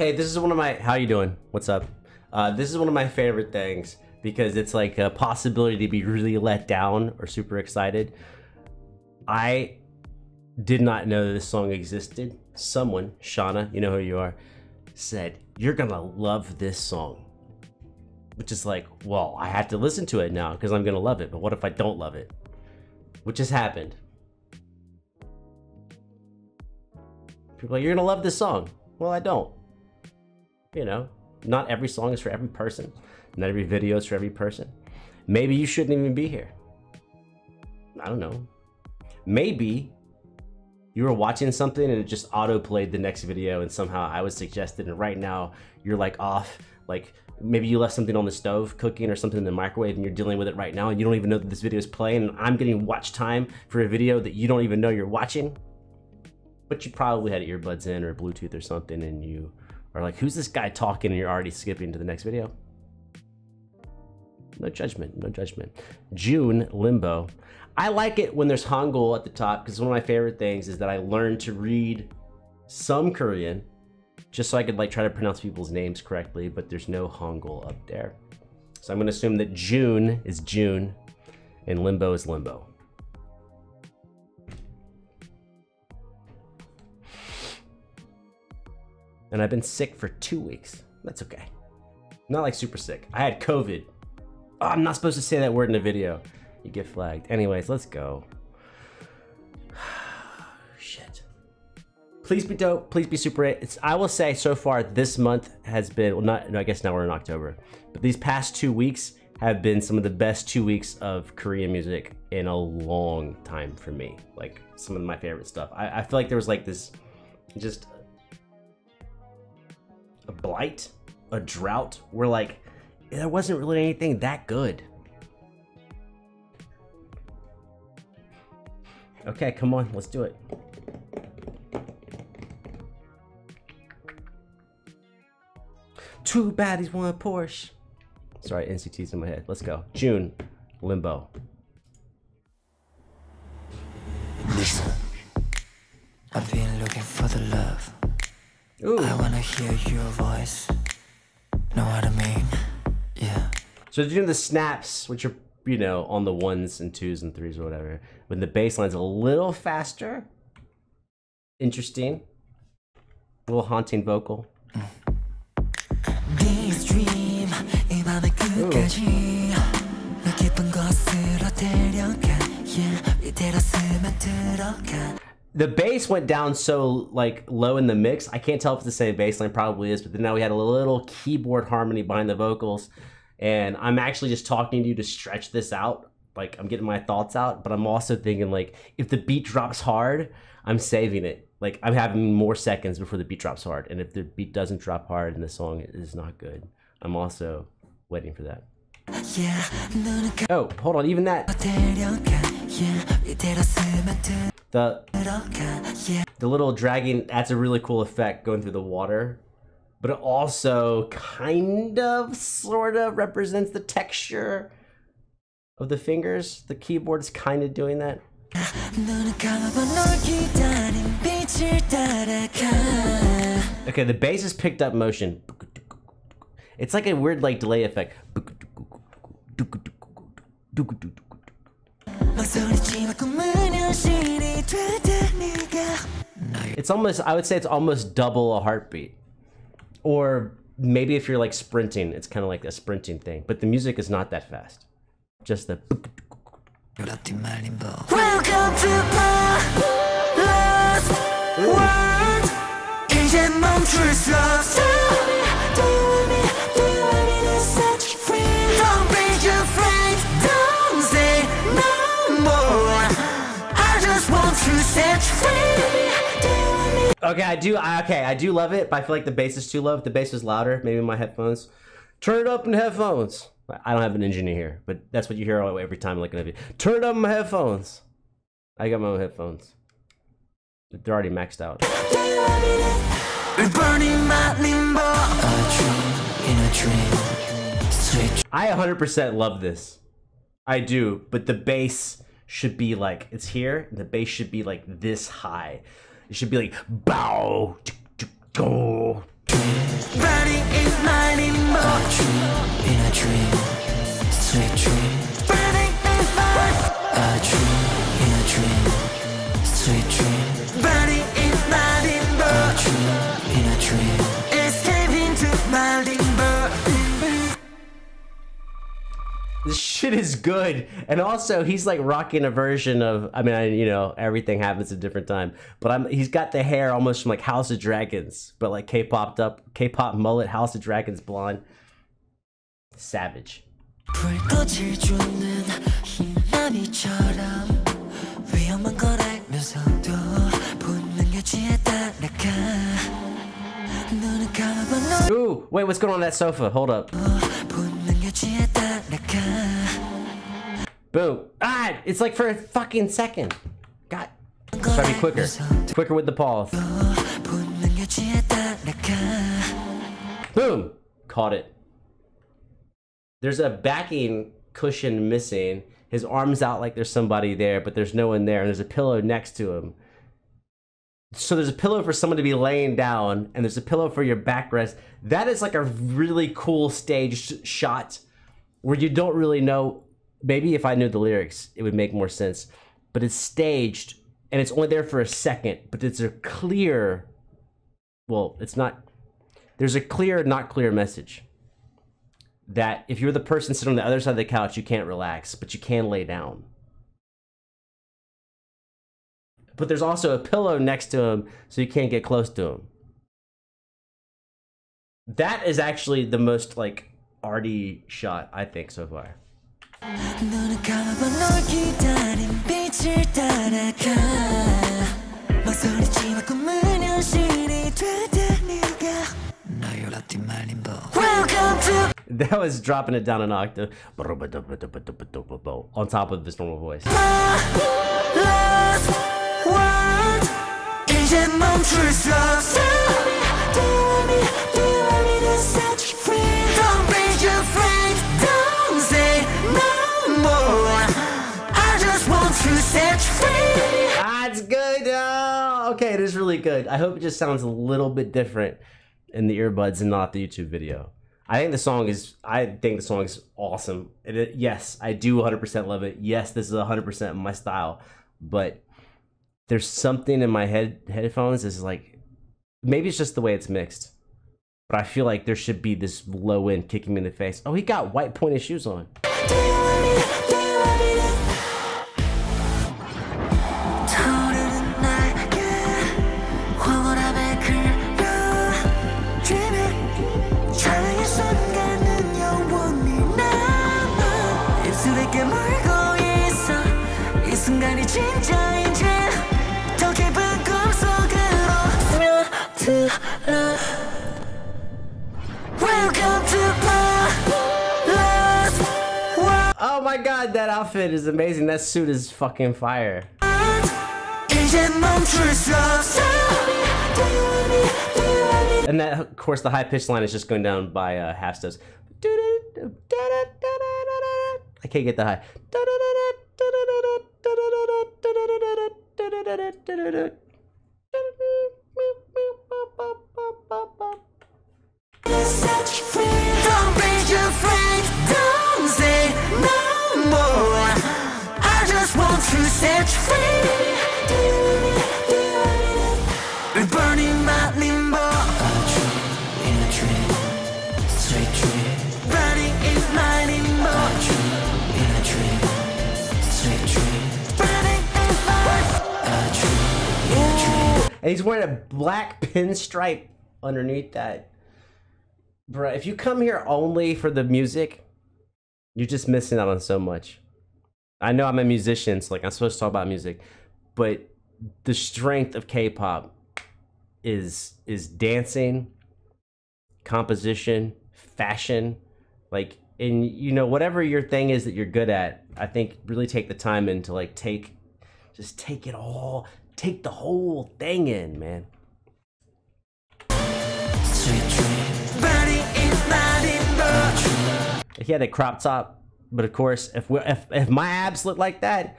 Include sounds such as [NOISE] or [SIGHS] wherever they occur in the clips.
Hey, this is one of my. How you doing? What's up? Uh, this is one of my favorite things because it's like a possibility to be really let down or super excited. I did not know this song existed. Someone, Shauna, you know who you are, said you're gonna love this song. Which is like, well, I have to listen to it now because I'm gonna love it. But what if I don't love it? Which has happened. People are like, you're gonna love this song. Well, I don't. You know, not every song is for every person. Not every video is for every person. Maybe you shouldn't even be here. I don't know. Maybe you were watching something and it just auto played the next video and somehow I was suggested and right now you're like off like maybe you left something on the stove cooking or something in the microwave and you're dealing with it right now and you don't even know that this video is playing and I'm getting watch time for a video that you don't even know you're watching but you probably had earbuds in or Bluetooth or something and you are like who's this guy talking and you're already skipping to the next video no judgment, no judgment. June, Limbo. I like it when there's Hangul at the top because one of my favorite things is that I learned to read some Korean just so I could like try to pronounce people's names correctly, but there's no Hangul up there. So I'm gonna assume that June is June and Limbo is Limbo. And I've been sick for two weeks. That's okay. Not like super sick. I had COVID Oh, I'm not supposed to say that word in a video. You get flagged. Anyways, let's go. [SIGHS] Shit. Please be dope. Please be super. It's. I will say so far this month has been. Well, not. No, I guess now we're in October. But these past two weeks have been some of the best two weeks of Korean music in a long time for me. Like some of my favorite stuff. I, I feel like there was like this, just a blight, a drought. Where like there wasn't really anything that good. Okay, come on, let's do it. Two baddies, one Porsche. Sorry, NCT's in my head. Let's go. June, Limbo. Listen. I've been looking for the love. Ooh. I wanna hear your voice. Know what I mean? Yeah. So doing the snaps, which are, you know, on the ones and twos and threes or whatever. When the bass line's a little faster. Interesting. A little haunting vocal. This the bass went down so like low in the mix. I can't tell if it's the same bass line, probably is, but then now we had a little keyboard harmony behind the vocals. And I'm actually just talking to you to stretch this out. Like I'm getting my thoughts out, but I'm also thinking like if the beat drops hard, I'm saving it. Like I'm having more seconds before the beat drops hard. And if the beat doesn't drop hard and the song is not good, I'm also waiting for that. Yeah, oh, hold on, even that. The, the little dragging adds a really cool effect going through the water, but it also kind of, sort of represents the texture of the fingers. The keyboard's kind of doing that. Okay, the bass is picked up motion. It's like a weird like delay effect. It's almost, I would say it's almost double a heartbeat. Or maybe if you're like sprinting, it's kind of like a sprinting thing. But the music is not that fast. Just the. Welcome to Okay, I do. I, okay, I do love it, but I feel like the bass is too low. If the bass is louder, maybe my headphones. Turn it up in headphones. I don't have an engineer here, but that's what you hear every time I'm looking at it. Turn it up in my headphones. I got my own headphones. They're already maxed out. We're burning my limbo A dream in a dream Sweet I 100% love this. I do, but the bass should be like it's here. The bass should be like this high. It should be like bow. Go. Riding is in a dream, sweet dream. This shit is good. And also, he's like rocking a version of, I mean, I, you know, everything happens at a different time. But I'm, he's got the hair almost from like House of Dragons, but like K-popped up, K-pop mullet, House of Dragons blonde. Savage. Ooh, wait, what's going on that sofa? Hold up. Boom. Ah, it's like for a fucking second. God. Try to be quicker. Quicker with the pause. Boom. Caught it. There's a backing cushion missing. His arm's out like there's somebody there, but there's no one there. And there's a pillow next to him. So there's a pillow for someone to be laying down, and there's a pillow for your backrest. That is like a really cool staged shot where you don't really know Maybe if I knew the lyrics, it would make more sense. But it's staged, and it's only there for a second, but it's a clear. Well, it's not there's a clear, not clear message that if you're the person sitting on the other side of the couch, you can't relax, but you can lay down. But there's also a pillow next to him, so you can't get close to him. That is actually the most like arty shot I think so far. That was dropping it down an octave. On top of his normal voice. Okay, it is really good. I hope it just sounds a little bit different in the earbuds and not the YouTube video. I think the song is. I think the song is awesome. It, it- yes, I do 100% love it. Yes, this is 100% my style. But there's something in my head headphones is like maybe it's just the way it's mixed. But I feel like there should be this low end kicking me in the face. Oh, he got white pointed shoes on. 순간이 진짜인지 더 깊은 꿈속으로 스며들어 Welcome to my last world Oh my god, that outfit is amazing. That suit is fucking fire. And that, of course, the high-pitched line is just going down by uh, half steps. I can't get the high set you free Don't be afraid, don't say no And he's wearing a black pinstripe underneath that. Bruh, if you come here only for the music, you're just missing out on so much. I know I'm a musician, so like I'm supposed to talk about music, but the strength of K-pop is is dancing, composition, fashion, like and you know whatever your thing is that you're good at. I think really take the time and to like take, just take it all, take the whole thing in, man. He had a crop top, but of course, if if if my abs looked like that,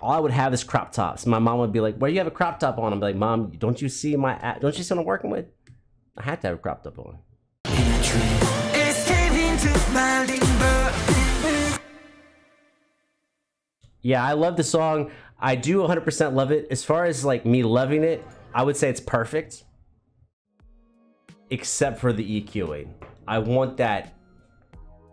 all I would have is crop tops. My mom would be like, "Why do you have a crop top on?" I'm like, "Mom, don't you see my ab- don't you see what I'm working with? I had to have a crop top on." Yeah, I love the song. I do 100% love it. As far as like me loving it, I would say it's perfect. except for the EQing. I want that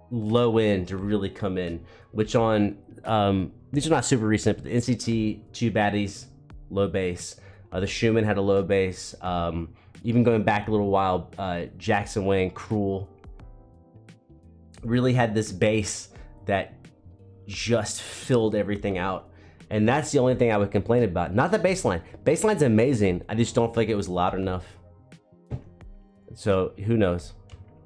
low end to really come in, which on um, these are not super recent, but the NCT two baddies, low bass. Uh, the Schumann had a low bass. Um, even going back a little while, uh, Jackson Wang, Cruel, really had this bass that just filled everything out. And that's the only thing I would complain about. Not the bass line. Baseline's amazing. I just don't think it was loud enough. So who knows?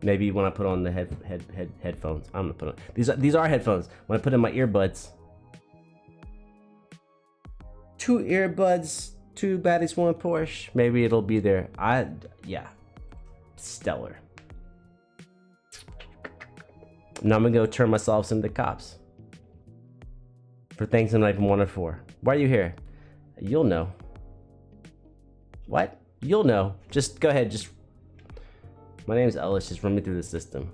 Maybe when I put on the head, head, head headphones, I'm gonna put on these. Are, these are headphones. When I put in my earbuds, two earbuds, two baddies, one Porsche. Maybe it'll be there. I yeah, stellar. Now I'm gonna go turn myself into cops for things I'm not wanted oh for. Why are you here? You'll know. What? You'll know. Just go ahead. Just my name's Ellis. Just run me through the system.